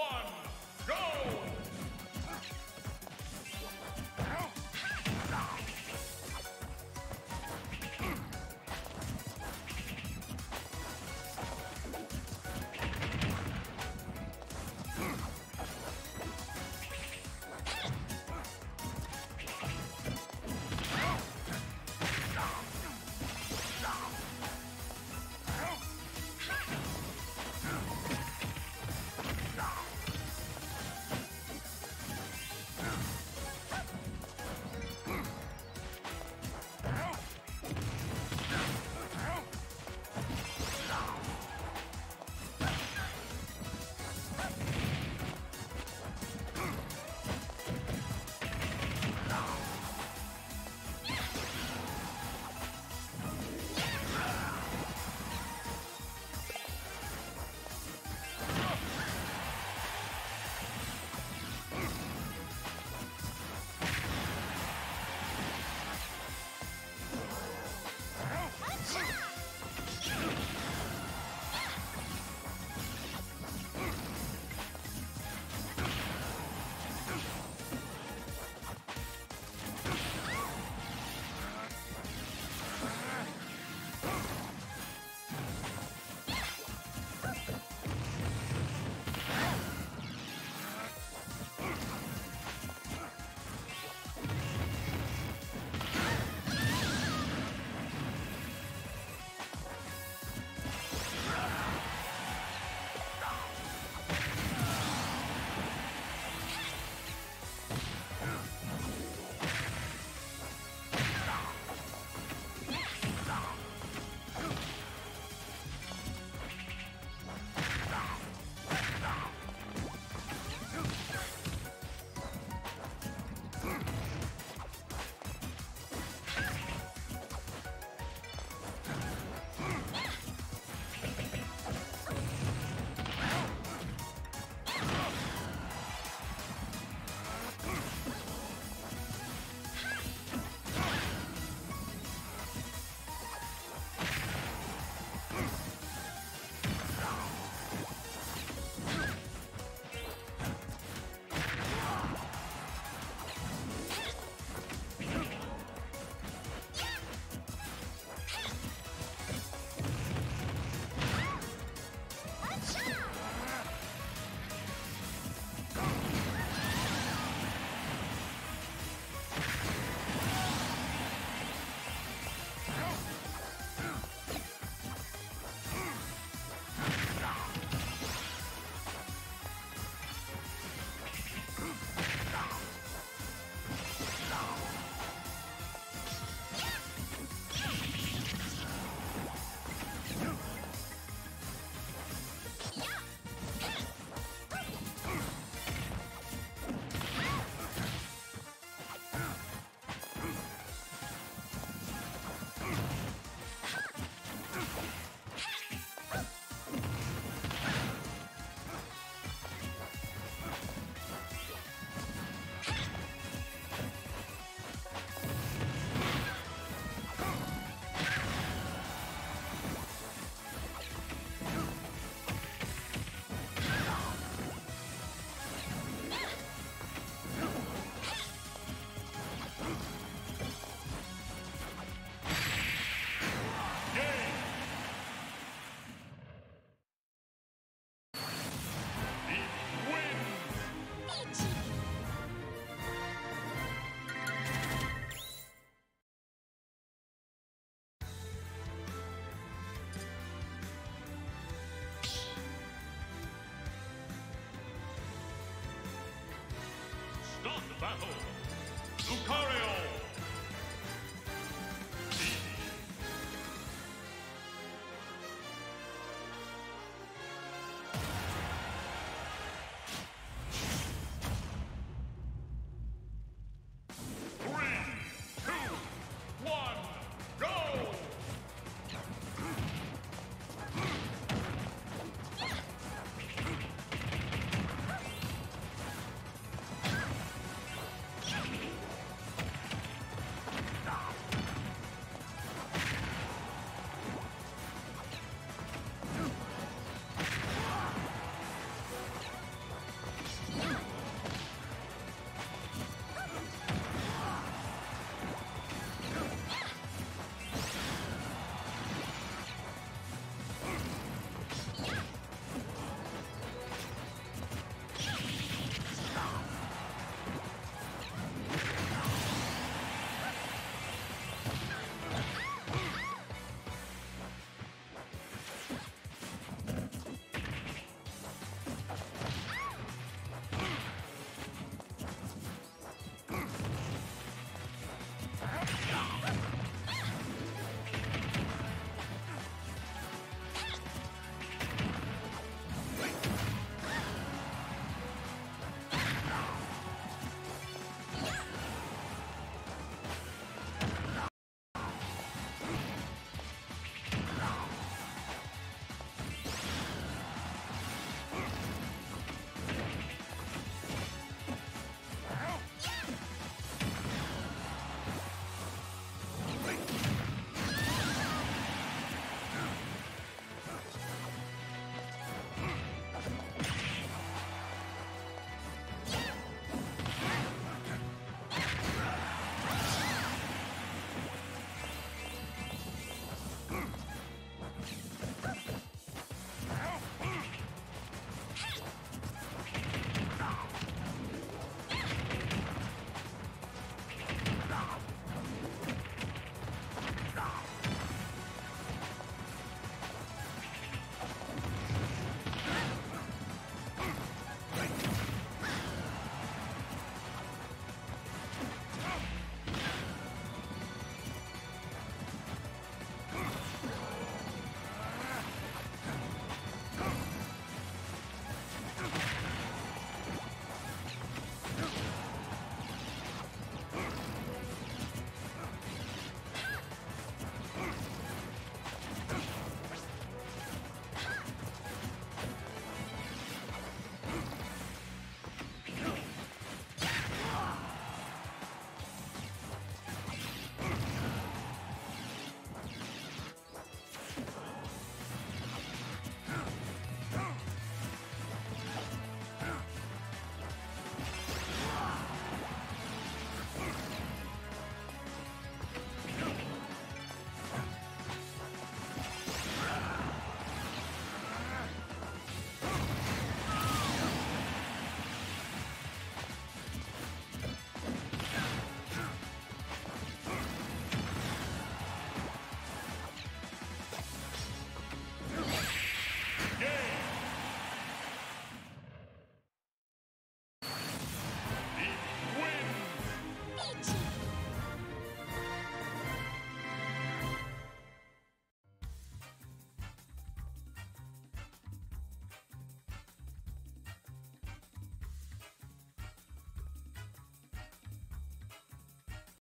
one, go!